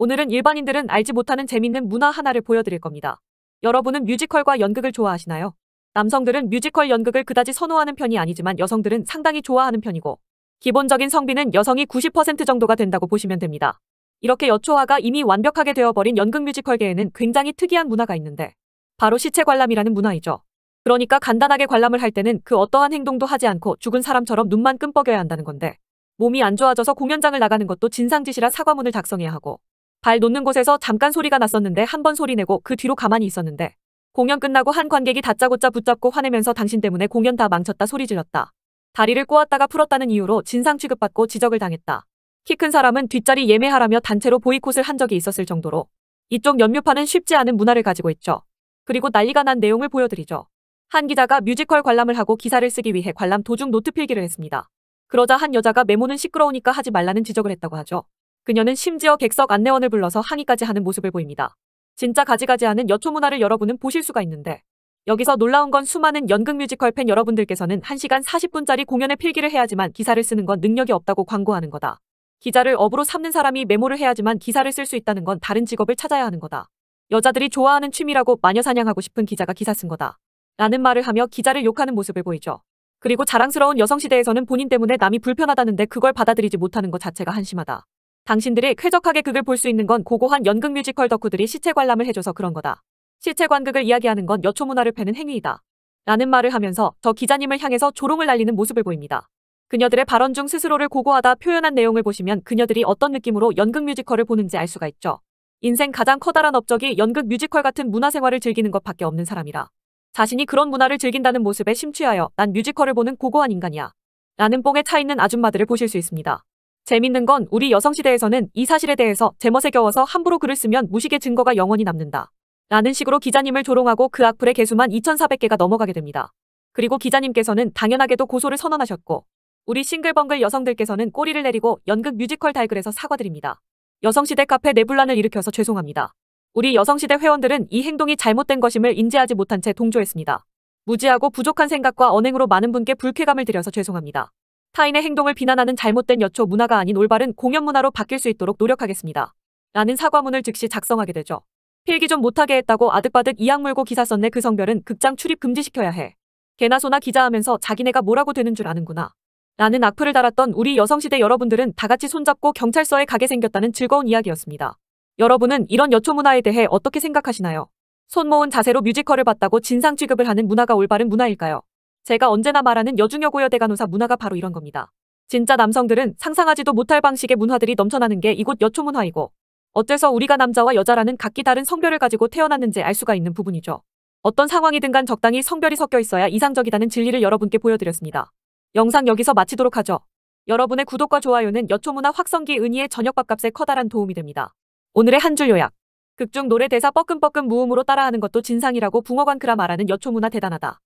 오늘은 일반인들은 알지 못하는 재밌는 문화 하나를 보여드릴 겁니다. 여러분은 뮤지컬과 연극을 좋아하시나요? 남성들은 뮤지컬 연극을 그다지 선호하는 편이 아니지만 여성들은 상당히 좋아하는 편이고 기본적인 성비는 여성이 90% 정도가 된다고 보시면 됩니다. 이렇게 여초화가 이미 완벽하게 되어버린 연극 뮤지컬계에는 굉장히 특이한 문화가 있는데 바로 시체 관람이라는 문화이죠. 그러니까 간단하게 관람을 할 때는 그 어떠한 행동도 하지 않고 죽은 사람처럼 눈만 끔뻑여야 한다는 건데 몸이 안 좋아져서 공연장을 나가는 것도 진상짓이라 사과문을 작성해야 하고 발 놓는 곳에서 잠깐 소리가 났었는데 한 번 소리 내고 그 뒤로 가만히 있었는데 공연 끝나고 한 관객이 다짜고짜 붙잡고 화내면서 당신 때문에 공연 다 망쳤다 소리 질렀다. 다리를 꼬았다가 풀었다는 이유로 진상 취급받고 지적을 당했다. 키 큰 사람은 뒷자리 예매하라며 단체로 보이콧을 한 적이 있었을 정도로 이쪽 연뮤판은 쉽지 않은 문화를 가지고 있죠. 그리고 난리가 난 내용을 보여드리죠. 한 기자가 뮤지컬 관람을 하고 기사를 쓰기 위해 관람 도중 노트 필기를 했습니다. 그러자 한 여자가 메모는 시끄러우니까 하지 말라는 지적을 했다고 하죠. 그녀는 심지어 객석 안내원을 불러서 항의까지 하는 모습을 보입니다. 진짜 가지가지하는 여초 문화를 여러분은 보실 수가 있는데 여기서 놀라운 건 수많은 연극 뮤지컬 팬 여러분들께서는 1시간 40분짜리 공연에 필기를 해야지만 기사를 쓰는 건 능력이 없다고 광고하는 거다. 기자를 업으로 삼는 사람이 메모를 해야지만 기사를 쓸 수 있다는 건 다른 직업을 찾아야 하는 거다. 여자들이 좋아하는 취미라고 마녀 사냥하고 싶은 기자가 기사 쓴 거다. 라는 말을 하며 기자를 욕하는 모습을 보이죠. 그리고 자랑스러운 여성시대에서는 본인 때문에 남이 불편하다는데 그걸 받아들이지 못하는 것 자체가 한심하다. 당신들이 쾌적하게 극을 볼 수 있는 건 고고한 연극 뮤지컬 덕후들이 시체 관람을 해줘서 그런 거다. 시체 관극을 이야기하는 건 여초 문화를 패는 행위이다. 라는 말을 하면서 저 기자님을 향해서 조롱을 날리는 모습을 보입니다. 그녀들의 발언 중 스스로를 고고하다 표현한 내용을 보시면 그녀들이 어떤 느낌으로 연극 뮤지컬을 보는지 알 수가 있죠. 인생 가장 커다란 업적이 연극 뮤지컬 같은 문화생활을 즐기는 것밖에 없는 사람이라. 자신이 그런 문화를 즐긴다는 모습에 심취하여 난 뮤지컬을 보는 고고한 인간이야. 라는 뽕에 차있는 아줌마들을 보실 수 있습니다. 재밌는 건 우리 여성시대에서는 이 사실에 대해서 제멋에 겨워서 함부로 글을 쓰면 무식의 증거가 영원히 남는다. 라는 식으로 기자님을 조롱하고 그 악플의 개수만 2,400개가 넘어가게 됩니다. 그리고 기자님께서는 당연하게도 고소를 선언하셨고 우리 싱글벙글 여성들께서는 꼬리를 내리고 연극 뮤지컬 달글에서 사과드립니다. 여성시대 카페 내분란을 일으켜서 죄송합니다. 우리 여성시대 회원들은 이 행동이 잘못된 것임을 인지하지 못한 채 동조했습니다. 무지하고 부족한 생각과 언행으로 많은 분께 불쾌감을 드려서 죄송합니다. 타인의 행동을 비난하는 잘못된 여초 문화가 아닌 올바른 공연 문화로 바뀔 수 있도록 노력하겠습니다. 라는 사과문을 즉시 작성하게 되죠. 필기 좀 못하게 했다고 아득바득 이악 물고 기사 썼네 그 성별은 극장 출입 금지시켜야 해. 개나 소나 기자하면서 자기네가 뭐라고 되는 줄 아는구나. 라는 악플을 달았던 우리 여성시대 여러분들은 다 같이 손잡고 경찰서에 가게 생겼다는 즐거운 이야기였습니다. 여러분은 이런 여초 문화에 대해 어떻게 생각하시나요? 손 모은 자세로 뮤지컬을 봤다고 진상 취급을 하는 문화가 올바른 문화일까요? 제가 언제나 말하는 여중여고여 대간호사 문화가 바로 이런 겁니다. 진짜 남성들은 상상하지도 못할 방식의 문화들이 넘쳐나는 게 이곳 여초문화이고 어째서 우리가 남자와 여자라는 각기 다른 성별을 가지고 태어났는지 알 수가 있는 부분이죠. 어떤 상황이든 간 적당히 성별이 섞여 있어야 이상적이다는 진리를 여러분께 보여드렸습니다. 영상 여기서 마치도록 하죠. 여러분의 구독과 좋아요는 여초문화 확성기 은희의 저녁밥값에 커다란 도움이 됩니다. 오늘의 한 줄 요약. 극중 노래 대사 뻐끔뻐끔 무음으로 따라하는 것도 진상이라고 붕어관 크라 말하는 여초문화 대단하다.